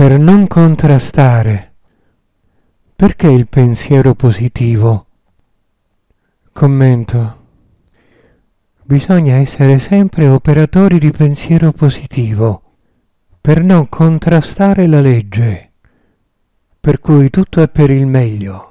per non contrastare. Perché il pensiero positivo? Commento. Bisogna essere sempre operatori di pensiero positivo per non contrastare la legge, per cui tutto è per il meglio.